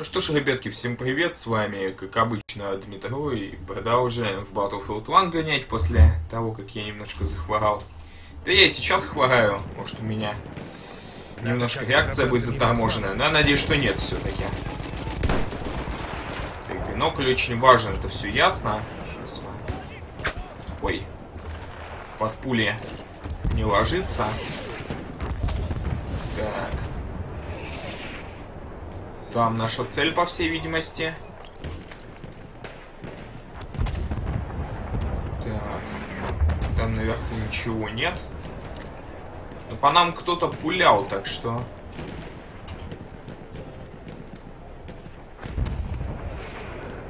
Ну что ж, ребятки, всем привет, с вами, как обычно, Дмитрий, и продолжаем в Battlefield 1 гонять после того, как я немножко захворал. Да я и сейчас хвораю, может у меня немножко реакция будет заторможенная, но я надеюсь, что нет все-таки. Так, бинокль очень важен, это все ясно. Сейчас мы... Ой, под пули не ложится. Так. Там наша цель, по всей видимости. Так. Там наверху ничего нет. Но по нам кто-то пулял, так что...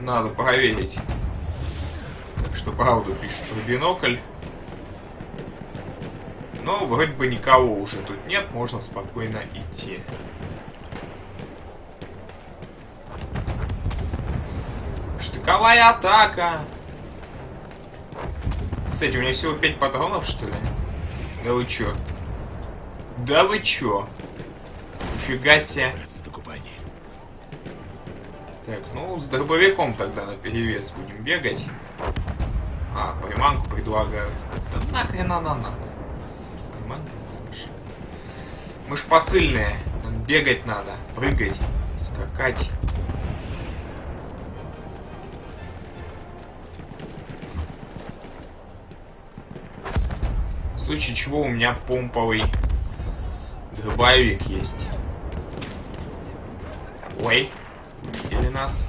Надо проверить. Так что правду пишет про бинокль. Но вроде бы никого уже тут нет, можно спокойно идти. Штыковая атака! Кстати, у меня всего 5 патронов, что ли? Да вы чё? Да вы чё? Нифига себе. Так, ну, с дробовиком тогда на перевес будем бегать. А, приманку предлагают. Да нахрен она надо. Приманка. Мы ж посыльные. Нам бегать надо, прыгать, скакать. Случае чего у меня помповый дробовик есть. Ой, видели нас?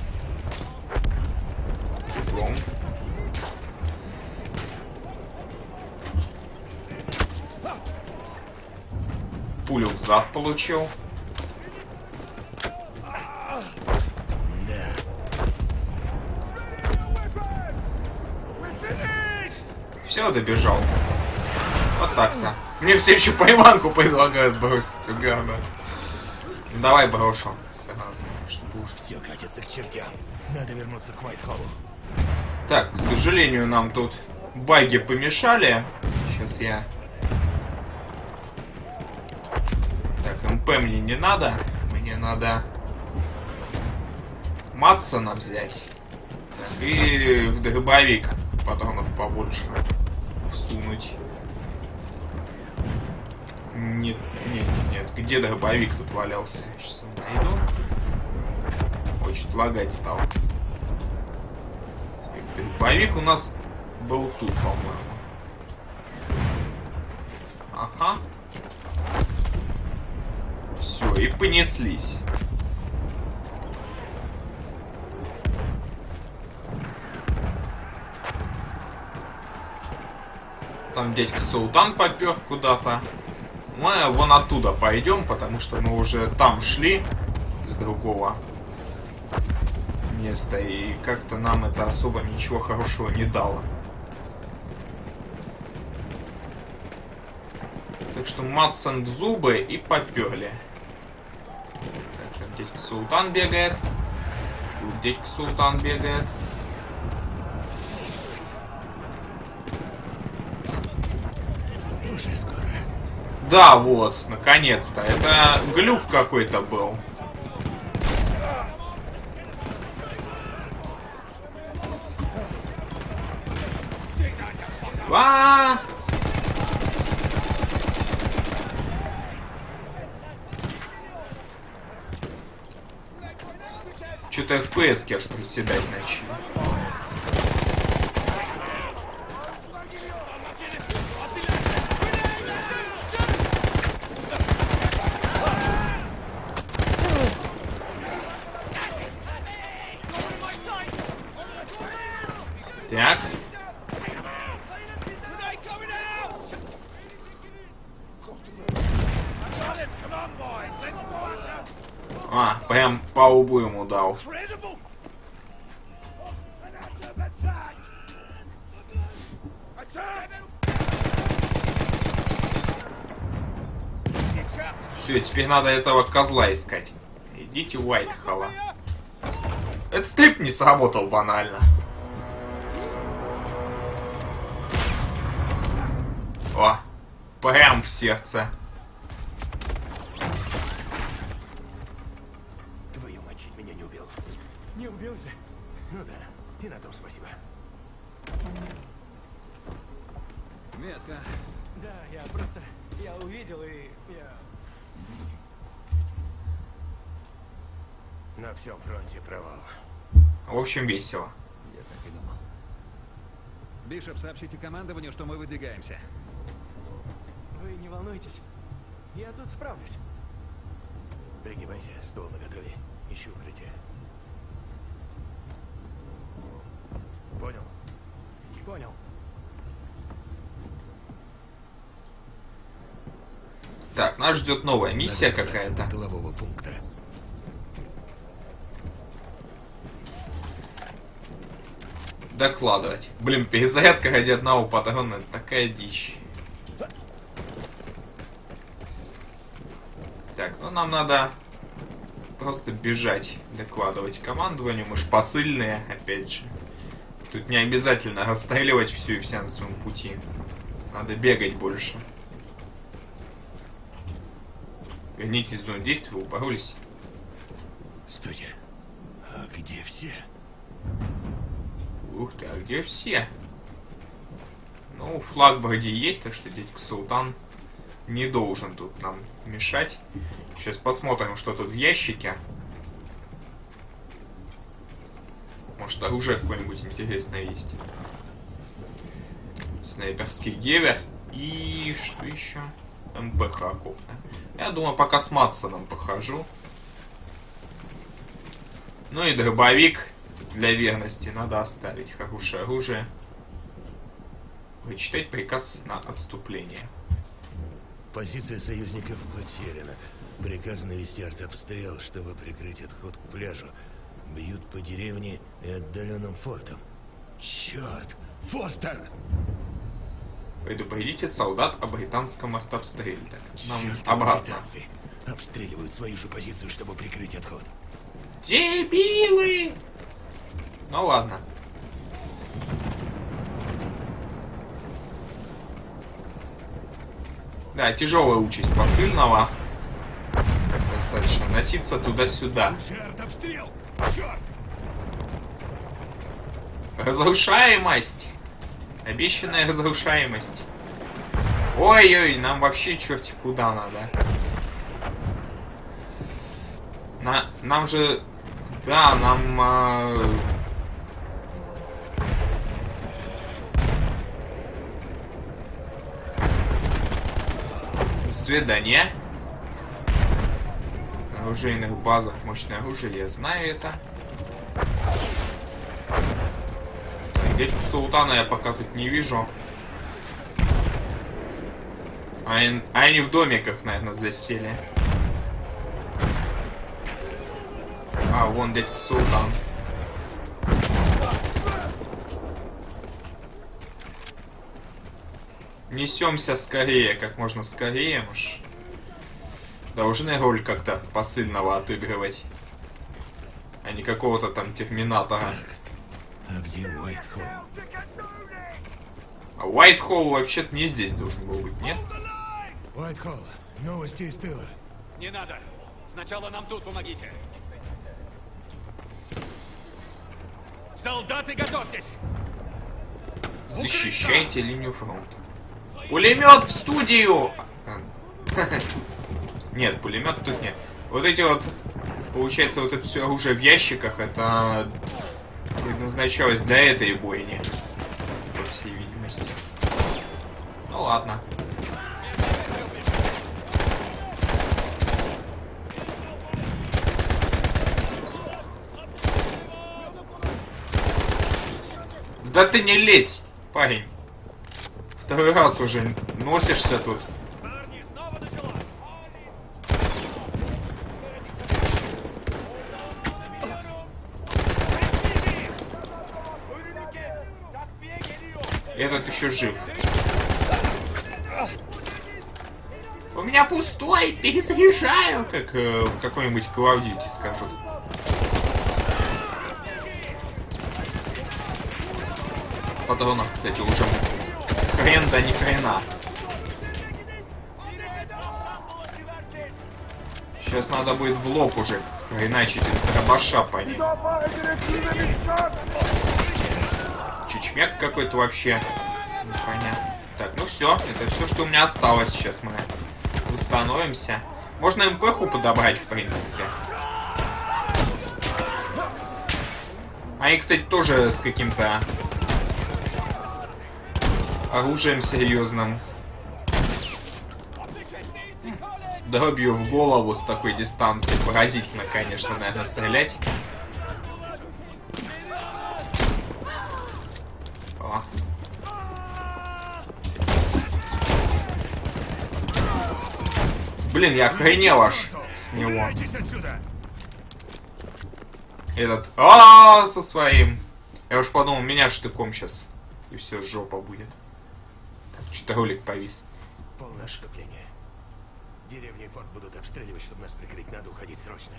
Бегом. Пулю в зад получил. Все, добежал. Вот так-то. Мне все еще пойманку предлагают бросить, угарно. Давай брошу. Сразу. Все катится к чертям. Надо вернуться к Уайтхоллу. Так, к сожалению, нам тут баги помешали. Сейчас я... Так, МП мне не надо. Мне надо... Матсона взять. Так, и в дробовик патронов побольше всунуть. Нет, нет, нет, где дробовик тут валялся? Сейчас найду. Очень лагать стал. Дробовик у нас был тут, по-моему. Ага. Все, и понеслись. Там дядька Султан попер куда-то. Мы вон оттуда пойдем, потому что мы уже там шли с другого места. И как-то нам это особо ничего хорошего не дало. Так что Матсон в зубы и поперли. Так, там дядька Султан бегает. Тут дядька Султан бегает. Уже скоро. Да, вот, наконец-то. Это глюк какой-то был. А! Что-то FPS аж приседать начали. Так. А, прям по лбу ему дал. Все, теперь надо этого козла искать. Идите в Уайтхолла. Этот скрипт не сработал банально. О, прям в сердце. Твою мать, меня не убил. Не убил же. Ну да, и на том спасибо. Метка. Да, я просто... Я увидел и... Я... На всем фронте провал. В общем, весело. Я так и думал. Бишоп, сообщите командованию, что мы выдвигаемся. Волнуйтесь. Я тут справлюсь. Пригибайся, ствол наготове. Ищи укрытие. Понял? Понял. Так, нас ждет новая миссия какая-то. до тылового пункта. Докладывать. Блин, перезарядка ради одного патрона такая дичь. Так, ну нам надо просто бежать, докладывать командованию. Мы ж посыльные, опять же. Тут не обязательно расстреливать всю и вся на своем пути. Надо бегать больше. Вернитесь в зону действия, вы упоролись. Стойте. А где все? Ух ты, а где все? Ну, флаг вроде есть, так что дядька Султан не должен тут нам мешать. Сейчас посмотрим, что тут в ящике. Может, оружие какое-нибудь интересное есть. Снайперский гевер. И что еще? МПХ окопная. Я думаю, пока с Матсоном похожу. Ну и дробовик для верности надо оставить. Хорошее оружие. Прочитать приказ на отступление. Позиция союзников потеряна. Приказ навести артобстрел, чтобы прикрыть отход к пляжу. Бьют по деревне и отдаленным фортам. Черт! Фостер! Предупредите солдат о британском артобстреле. Нам Чертовы обратно. британцы! Обстреливают свою же позицию, чтобы прикрыть отход. Дебилы! Ну ладно. Да, тяжелая участь посыльного. Достаточно носиться туда-сюда. Разрушаемость! Обещанная разрушаемость. Ой-ой, нам вообще черти куда надо. На, нам же... Да, нам... а, свидания. На оружейных базах мощное оружие, я знаю это. Дядьку Султана я пока тут не вижу. А они, а они в домиках, наверное, засели. А, вон дядька Султан. Несемся скорее, как можно скорее, мы ж должны роль как-то посыльного отыгрывать. А не какого-то там терминатора. А где Уайтхолл? А Уайтхолл вообще-то не здесь должен был быть, нет? Уайтхолл, новости из тыла. Не надо. Сначала нам тут помогите. Солдаты, готовьтесь! Защищайте линию фронта. Пулемет в студию! Нет, пулемет тут нет. Вот эти вот, получается, вот это все оружие в ящиках, это предназначалось для этой бойни. По всей видимости. Ну ладно. Да ты не лезь, парень. Второй раз уже носишься тут. Этот еще жив. У меня пустой, перезаряжаю, как э, какой-нибудь Duty скажут. Патронов, кстати, уже хрен да ни хрена. Сейчас надо будет в лоб уже хреначить из дробаша по ним. Чечмяк какой-то вообще. Непонятно. Так, ну все, это все, что у меня осталось. Сейчас мы восстановимся. Можно МПХу подобрать, в принципе. Они, кстати, тоже с каким-то оружием серьезным. Дробью в голову с такой дистанции. Поразительно, конечно, наверное, стрелять. О. Блин, я охренел аж с него. Этот а со своим. Я уж подумал, меня штыком сейчас. И все, жопа будет. Что-то ролик повис. Полное отступление. Деревни и форт будут обстреливать, чтобы нас прикрыть. Надо уходить срочно.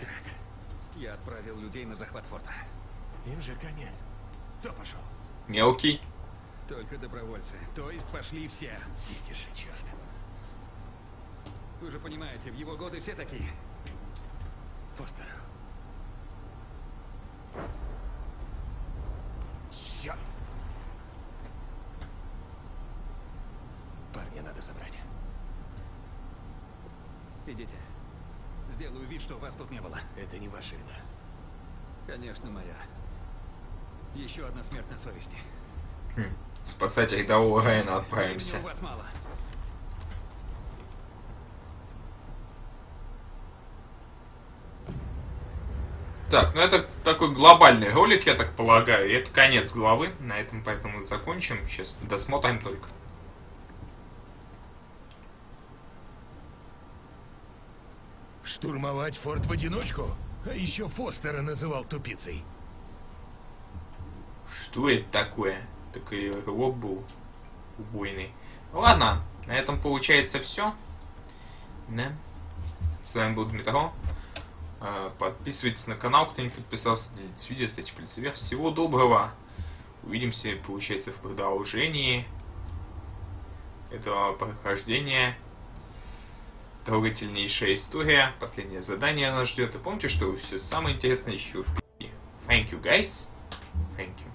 Я отправил людей на захват форта. Им же конец. Кто пошел? Мелкий. Только добровольцы. То есть пошли все. Идите же, черт. Вы же понимаете, в его годы все такие. Фостер. Черт! Парня надо забрать. Идите. Сделаю вид, что вас тут не было. Это не ваша вина. Конечно, моя. Еще одна смерть на совести. Спасать рядового Райана отправимся. у вас мало. Так, ну это такой глобальный ролик, я так полагаю. И это конец главы. На этом поэтому закончим. Сейчас досмотрим только. Штурмовать форт в одиночку? А еще Фостера называл тупицей. Что это такое? Такой лоб был убойный. Ладно, на этом получается все. Да. С вами был Дмитро. А, Подписывайтесь на канал, кто не подписался, делитесь видео, ставьте пальцы вверх. Всего доброго. Увидимся, получается, в продолжении этого прохождения. Трогательнейшая история. Последнее задание нас ждет. И помните, что все самое интересное еще впереди. Thank you, guys. Thank you.